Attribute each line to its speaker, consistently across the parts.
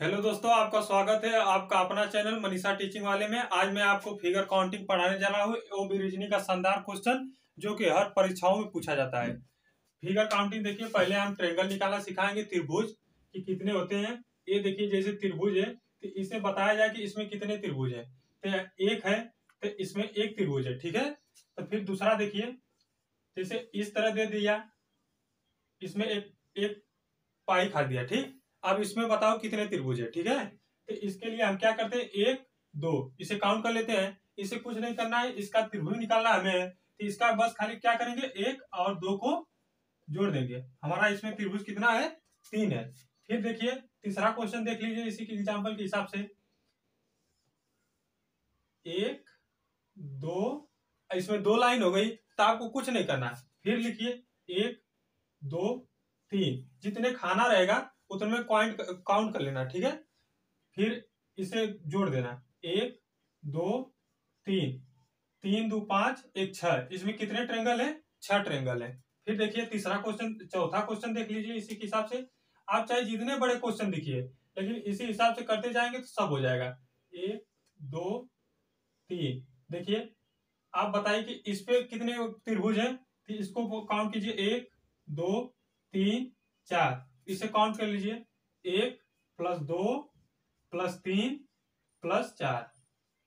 Speaker 1: Hello दोस्तों, आपका स्वागत है आपका अपना चैनल मनीषा टीचिंग वाले में। आज मैं आपको फिगर काउंटिंग पढ़ाने जा रहा हूँ वो भी रीजनिंग का शानदार क्वेश्चन, जो कि हर परीक्षाओं में पूछा जाता है। फिगर काउंटिंग देखिए, पहले हम ट्रेंगल निकालना सिखाएँगे, त्रिभुज, कि कितने होते हैं। ये देखिए, जैसे त्रिभुज है तो इसे बताया जाए कि इसमें कितने त्रिभुज है। तो एक है तो इसमें एक त्रिभुज है, ठीक है? तो फिर दूसरा देखिए, जैसे इस तरह दे दिया, इसमें एक एक पाई खा दिया, ठीक? अब इसमें बताओ कितने त्रिभुज है, ठीक है? तो इसके लिए हम क्या करते हैं? एक, दो, इसे काउंट कर लेते हैं। इसे कुछ नहीं करना है, इसका त्रिभुज निकालना हमें। तो इसका बस खाली क्या करेंगे? एक और दो को जोड़ देंगे। हमारा इसमें त्रिभुज कितना है? तीन है। फिर देखिए, तीसरा क्वेश्चन देख लीजिए इसी के एग्ज़ाम्पल के हिसाब से। एक, दो, इसमें दो लाइन हो गई तो आपको कुछ नहीं करना। है फिर लिखिए, एक, दो, तीन। जितने खाना रहेगा उतने में पॉइंट काउंट कर लेना, ठीक है? फिर इसे जोड़ देना। एक, दो, तीन। तीन, दो, पाँच, एक, छह। इसमें कितने ट्रेंगल है? छह ट्रेंगल है। फिर देखिए, तीसरा क्वेश्चन चौथा क्वेश्चन देख लीजिए इसी के हिसाब से। आप चाहे जितने बड़े क्वेश्चन दिखिए, लेकिन इसी हिसाब से करते जाएँगे तो सब हो जाएगा। एक, दो, तीन। देखिए, आप बताइए कि इस पे कितने त्रिभुज है? तो इसको काउंट कीजिए। एक, दो, तीन, चार। इसे काउंट कर लीजिए। एक प्लस दो प्लस तीन प्लस चार।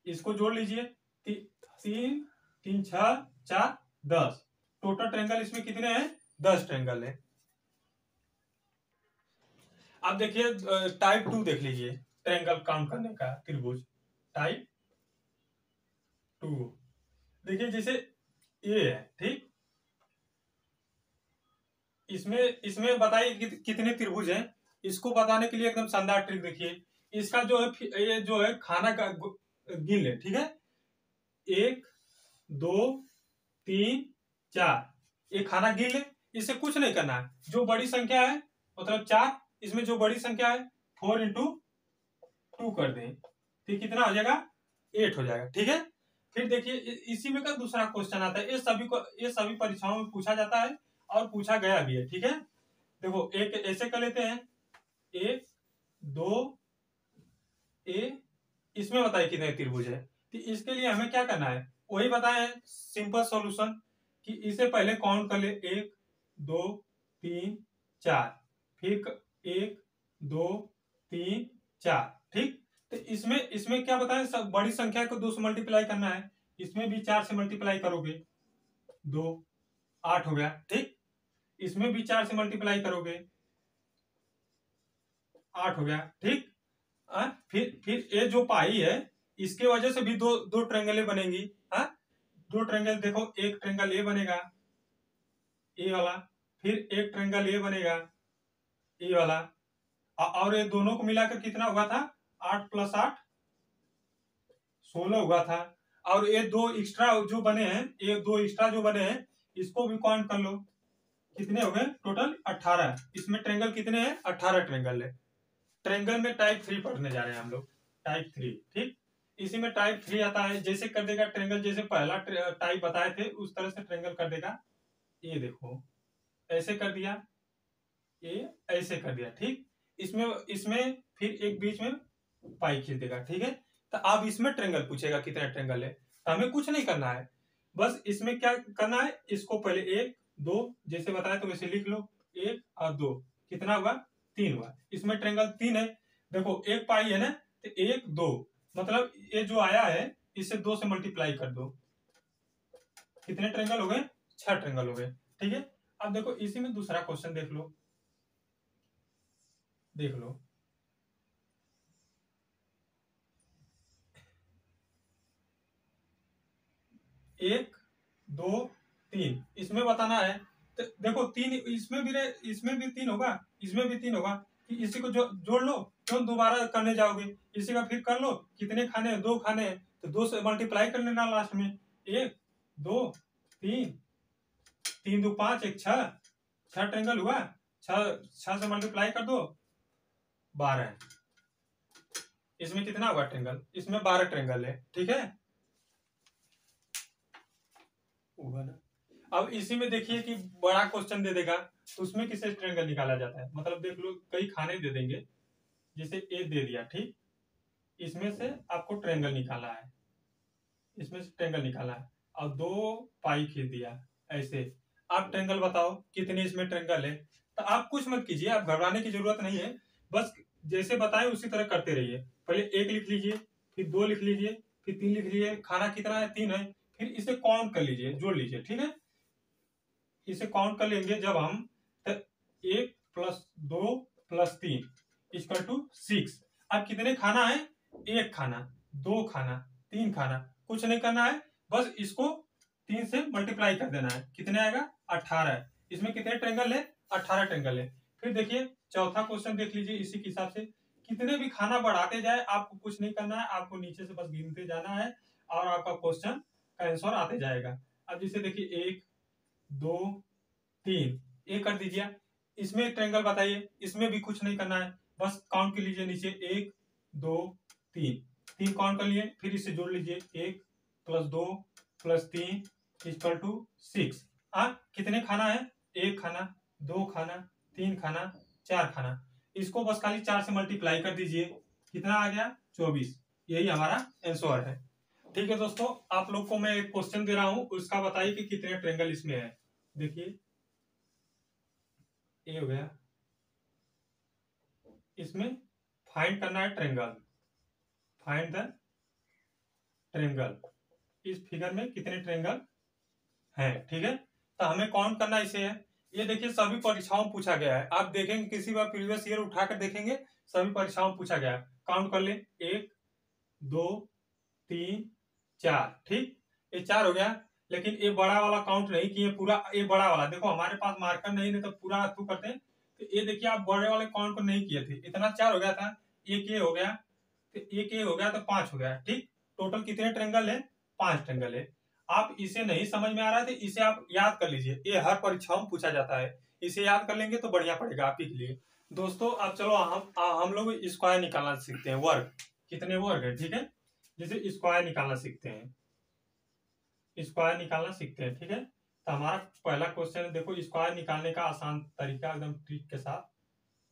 Speaker 1: इसको जोड़ लीजिए ती, तीन तीन छ चार दस। टोटल ट्रेंगल इसमें कितने हैं? दस ट्रेंगल है। अब देखिए टाइप टू देख लीजिए ट्रेंगल काउंट करने का त्रिभुज। टाइप टू देखिए जैसे ए है ठीक? इसमें इसमें बताइए कि, कितने त्रिभुज हैं? इसको बताने के लिए एकदम शानदार ट्रिक देखिए। इसका जो है ये जो है खाना का गिन ले ठीक है? एक दो तीन चार। ये खाना गिन ले। इसे कुछ नहीं करना है। जो बड़ी संख्या है मतलब चार इसमें जो बड़ी संख्या है फोर इंटू टू कर दें। तो कितना हो जाएगा? एट हो जाएगा ठीक है? फिर देखिए इसी में का दूसरा क्वेश्चन आता है। ये सभी को ये सभी परीक्षाओं में पूछा जाता है और पूछा गया भी है, ठीक है? देखो, एक ऐसे कर लेते हैं। एक, दो, ए, इसमें बताइए कितने त्रिभुज है। तो इसके लिए हमें क्या करना है? वही बताए सिंपल सॉल्यूशन कि इसे पहले काउंट कर ले? एक, दो, तीन, चार। फिर एक, दो, तीन, चार, ठीक? तो इसमें इसमें क्या बताएँ? बड़ी संख्या को दो से मल्टीप्लाई करना है। इसमें भी चार से मल्टीप्लाई करोगे। दो, आठ हो गया, ठीक? इसमें भी चार से मल्टीप्लाई करोगे। आठ हो गया, ठीक? आ? फिर फिर ये जो पाई है, इसके वजह से भी दो दो ट्रेंगले बनेंगी। हा? दो ट्रेंगल देखो, एक ट्रेंगल ए बनेगा ए वाला, फिर एक ट्रेंगल ए बनेगा ए वाला। और ये दोनों को मिलाकर कितना हुआ था? आठ प्लस आठ, सोलह हुआ था। और ये दो एक्स्ट्रा जो बने हैं, ये दो एक्स्ट्रा जो बने हैं, इसको भी काउंट कर लो। कितने हो गए? टोटल अट्ठारह इसमें ट्रेंगल कितने हैं? अट्ठारह ट्रेंगल है। ट्रेंगल में टाइप थ्री पढ़ने जा रहे हैं हम लोग। टाइप थ्री ठीक? इसी में टाइप थ्री आता है। जैसे कर देगा ट्रेंगल जैसे पहला टाइप बताए थे, उस तरह से ट्रेंगल कर देगा। ये देखो, ऐसे कर दिया। ये ऐसे कर दिया, ठीक? इसमें इसमें फिर एक बीच में पाई खींच देगा, ठीक है? तो अब इसमें ट्रेंगल पूछेगा कितना ट्रेंगल है। तो हमें कुछ नहीं करना है। बस इसमें क्या करना है? इसको पहले एक दो, जैसे बताया तो वैसे लिख लो, एक और दो। कितना हुआ? तीन हुआ। इसमें ट्रेंगल तीन है। देखो, एक पाई है ना तो एक, दो। मतलब ये जो आया है, इसे दो से मल्टीप्लाई कर दो। कितने ट्रेंगल हो गए? छह ट्रेंगल हो गए। ठीक है? अब देखो, इसी में दूसरा क्वेश्चन देख लो। देख लो। एक, दो तीन। इसमें बताना है तो देखो, तीन इसमें भी इसमें भी तीन होगा, इसमें भी तीन होगा, कि इसी को जो, जोड़ लो, क्यों दोबारा करने जाओगे? इसी का फिर कर लो, कितने खाने हैं? दो खाने हैं। तो दो से मल्टीप्लाई कर लेना लास्ट में। एक, दो, तीन। तीन दो पाँच, एक छह। छह ट्रेंगल हुआ। छह छह से मल्टीप्लाई कर दो, बारह। इसमें कितना हुआ ट्रेंगल इसमें बारह ट्रेंगल है, ठीक है? होगा अब इसी में देखिए कि बड़ा क्वेश्चन दे देगा तो उसमें किसे ट्रेंगल निकाला जाता है? मतलब देख लो, कई खाने दे देंगे, जैसे ए दे दिया, ठीक? इसमें से आपको ट्रेंगल निकाला है। इसमें से ट्रेंगल निकाला है। और दो पाई खींच दिया, ऐसे। आप ट्रेंगल बताओ, कितने इसमें ट्रेंगल है? तो आप कुछ मत कीजिए, आप घबराने की ज़रूरत नहीं है। बस जैसे बताए, उसी तरह करते रहिए। पहले एक लिख लीजिए, फिर दो लिख लीजिए, फिर तीन लिख लीजिए। खाना कितना है? तीन है। फिर इसे काउंट कर लीजिए, जोड़ लीजिए, ठीक है? इसे काउंट कर लेंगे जब हम एक प्लस दो प्लस तीन इक्वल टू सिक्स। अब कितने खाना है? एक खाना, दो खाना, तीन खाना, कुछ नहीं करना है, बस इसको तीन से मल्टीप्लाई कर देना है। कितने आएगा? अठारह। इसमें कितने ट्रेंगल है? अठारह ट्रेंगल है। फिर देखिए, चौथा क्वेश्चन देख लीजिए इसी के हिसाब से। कितने भी खाना बढ़ाते जाए, आपको कुछ नहीं करना है, आपको नीचे से बस गिनते जाना है और आपका क्वेश्चन का आंसर आते जाएगा। अब जैसे देखिए, एक दो, तीन। एक कर दीजिए। इसमें ट्रेंगल बताइए। इसमें भी कुछ नहीं करना है। बस काउंट कर लीजिए नीचे। एक, दो, तीन। तीन काउंट कर लिए, फिर इसे जोड़ लीजिए। एक प्लस दो प्लस तीन इक्वल टू सिक्स आ कितने खाना है? एक खाना, दो खाना, तीन खाना, चार खाना। इसको बस खाली चार से मल्टीप्लाई कर दीजिए। कितना आ गया? चौबीस। यही हमारा आंसर है। ठीक है दोस्तों, आप लोग को मैं एक क्वेश्चन दे रहा हूँ उसका बताइए कि कितने ट्रेंगल इसमें है। देखिए, ये हो गया। इसमें फाइंड करना है ट्रेंगल फाइंड द ट्रेंगल इस फिगर में कितने ट्रेंगल हैं, ठीक है? तो हमें काउंट करना इसे है? ये देखिए, सभी परीक्षाओं पूछा गया है। आप देखेंगे, किसी बार प्रीवियस ईयर उठाकर देखेंगे, सभी परीक्षाओं पूछा गया है। काउंट कर ले। एक, दो, तीन चार, ठीक? ये चार हो गया, लेकिन ये बड़ा वाला काउंट नहीं किए पूरा, ये बड़ा वाला। देखो, हमारे पास मार्कर नहीं नहीं तो पूरा थ्रू करते हैं। तो ये देखिए, आप बड़े वाले काउंट को नहीं किए थे। इतना चार हो गया था एक ये हो गया तो एक ये हो गया तो पाँच हो गया, ठीक? टोटल कितने ट्रेंगल है? पाँच ट्रेंगल है। आप इसे नहीं समझ में आ रहा है तो इसे आप याद कर लीजिए। ये हर परीक्षा में पूछा जाता है। इसे याद कर लेंगे तो बढ़िया पड़ेगा आप ही के लिए। दोस्तों, अब चलो, हम हम लोग स्क्वायर निकालना सीखते हैं। वर्ग। कितने वर्ग है? ठीक है? जैसे स्क्वायर निकालना सीखते हैं। स्क्वायर निकालना सीखते हैं, ठीक है? तो हमारा पहला क्वेश्चन देखो स्क्वायर निकालने का आसान तरीका एकदम ट्रिक के साथ।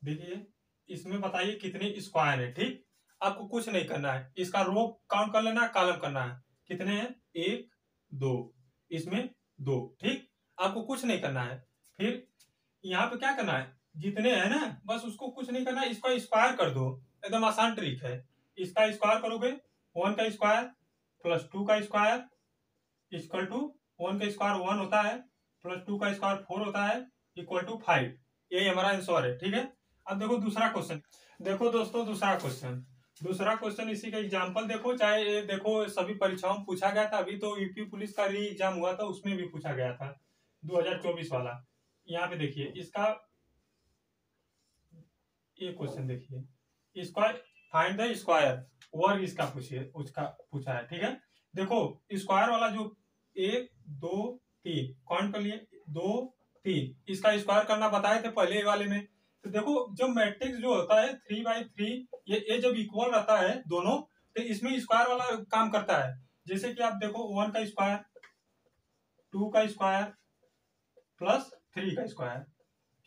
Speaker 1: देखिए, इसमें बताइए कितने स्क्वायर है, ठीक? आपको कुछ नहीं करना है। इसका रो काउंट कर लेना है कॉलम करना है। कितने हैं? एक, दो। इसमें दो, ठीक? आपको कुछ नहीं करना है। फिर यहाँ पे क्या करना है? जितने हैं ना, बस उसको कुछ नहीं करना है। इसका स्क्वायर कर दो। एकदम आसान ट्रिक है। इसका स्क्वायर करोगे वन का स्क्वायर प्लस टू का स्क्वायर इक्वल टू वन का स्क्वायर वन होता है, प्लस टू का स्क्वायर फोर होता है, इक्वल टू फाइव। यही हमारा आंसर है, ठीक है? अब देखो दूसरा क्वेश्चन देखो दोस्तों, दूसरा क्वेश्चन दूसरा क्वेश्चन इसी का एग्ज़ाम्पल देखो, चाहे देखो, सभी परीक्षाओं में पूछा गया था, अभी तो यूपी पुलिस का री एग्ज़ाम हुआ था, उसमें भी पूछा गया था 2024 वाला। यहाँ पे देखिए, इसका ये क्वेश्चन देखिए। स्क्वायर फाइंड द स्क्वायर वर्ग इसका पूछिए, उसका पूछा है, ठीक है? देखो स्क्वायर वाला जो एक, दो, तीन काउंट कर लिए, दो, तीन। इसका स्क्वायर करना बताए थे पहले वाले में। तो देखो, जब मैट्रिक्स जो होता है थ्री बाई थ्री ये ए जब इक्वल रहता है दोनों तो इसमें स्क्वायर वाला काम करता है। जैसे कि आप देखो वन का स्क्वायर टू का स्क्वायर प्लस थ्री का स्क्वायर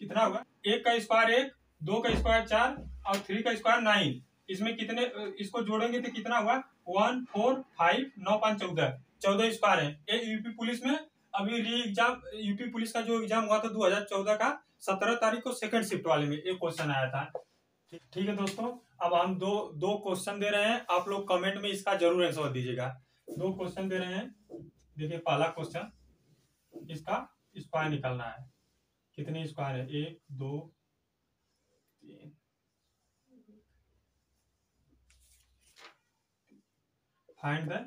Speaker 1: कितना होगा? एक का स्क्वायर एक, दो का स्क्वायर चार, और थ्री का स्क्वायर नाइन इसमें कितने, इसको जोड़ेंगे तो कितना हुआ? वन फोर फाइव नौ, पाँच, चौदह। चौदह स्क्वायर है। ये यूपी पुलिस में अभी री एग्ज़ाम यूपी पुलिस का जो एग्ज़ाम हुआ था 2014 का, सत्रह तारीख को सेकंड शिफ्ट वाले में एक क्वेश्चन आया था। ठीक है दोस्तों, अब हम दो दो क्वेश्चन दे रहे हैं। आप लोग कमेंट में इसका ज़रूर आंसर दीजिएगा। दो क्वेश्चन दे रहे हैं। देखिए, पहला क्वेश्चन इसका स्क्वायर निकालना है। कितने स्क्वायर है? एक, दो, तीन फाइंड द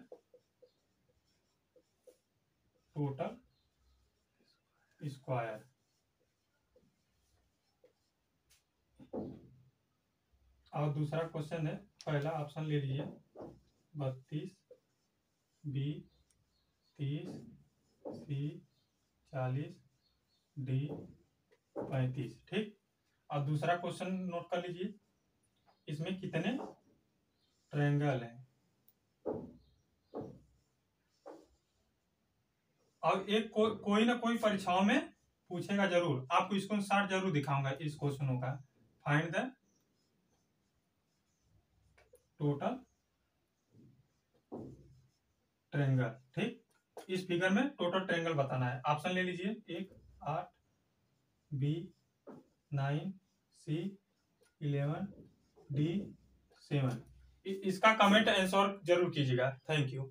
Speaker 1: टोटल स्क्वायर और दूसरा क्वेश्चन है, पहला ऑप्शन ले लीजिए। बत्तीस बी तीस सी चालीस, डी, पैंतीस, ठीक? और दूसरा क्वेश्चन नोट कर लीजिए। इसमें कितने ट्रायंगल हैं? और एक को, कोई ना कोई परीक्षाओं में पूछेगा ज़रूर। आपको इसको शॉर्ट ज़रूर दिखाऊँगा इस क्वेश्चनों का। फाइंड द टोटल ट्रेंगल ठीक? इस फिगर में टोटल ट्रेंगल बताना है। ऑप्शन ले लीजिए। एक आठ B nine C eleven D seven. इसका कमेंट आंसर ज़रूर कीजिएगा। Thank you